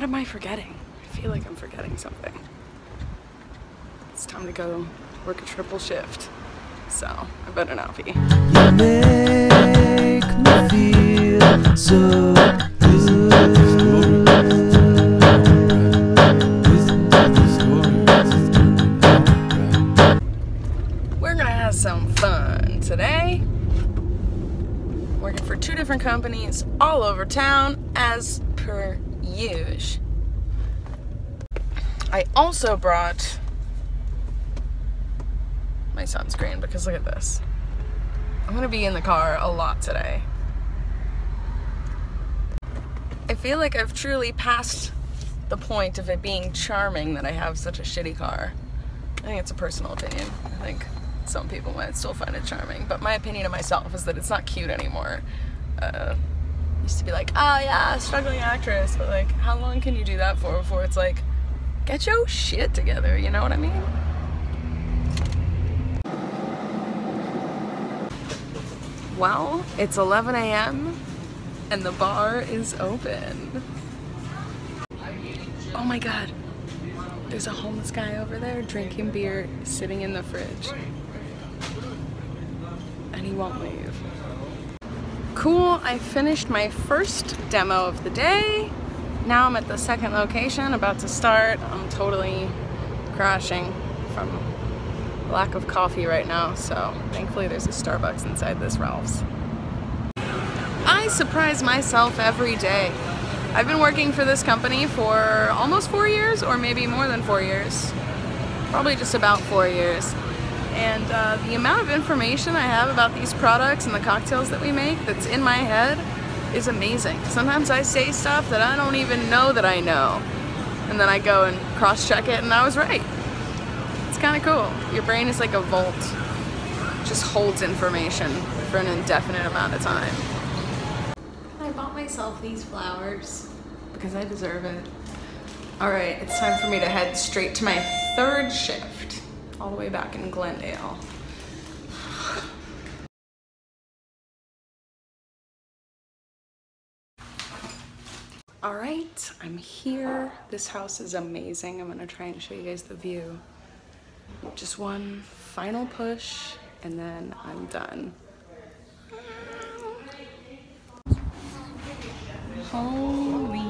What am I forgetting? I feel like I'm forgetting something. It's time to go work a triple shift. So I better not be. You make me feel so We're gonna have some fun today. Working for two different companies all over town as per usual. I also brought my sunscreen because look at this. I'm gonna be in the car a lot today. I feel like I've truly passed the point of it being charming that I have such a shitty car. I think it's a personal opinion. I think some people might still find it charming, but my opinion of myself is that it's not cute anymore. Uh, used to be like, oh yeah, struggling actress, but like, how long can you do that for before it's like, get your shit together, you know what I mean? Well, it's 11 a.m. and the bar is open. Oh my god. There's a homeless guy over there drinking beer, sitting in the fridge. And he won't leave. Cool, I finished my first demo of the day. Now I'm at the second location, about to start. I'm totally crashing from lack of coffee right now, so thankfully there's a Starbucks inside this Ralph's. I surprise myself every day. I've been working for this company for almost four years, or maybe more than four years. Probably just about four years. And uh, the amount of information I have about these products and the cocktails that we make that's in my head is amazing. Sometimes I say stuff that I don't even know that I know. And then I go and cross check it, and I was right. It's kind of cool. Your brain is like a vault, it just holds information for an indefinite amount of time. I bought myself these flowers because I deserve it. All right, it's time for me to head straight to my third shift, all the way back in Glendale. All right, I'm here. This house is amazing. I'm gonna try and show you guys the view. Just one final push and then I'm done. Holy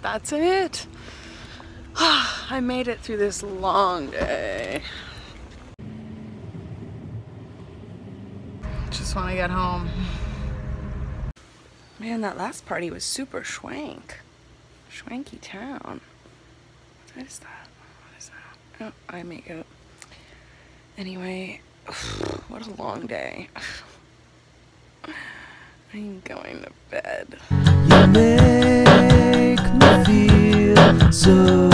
That's it. I made it through this long day. Just want to get home. Man, that last party was super schwank. Schwanky town. What is that? What is that? Oh, I make it. Anyway, what a long day. I'm going to bed. You make me feel so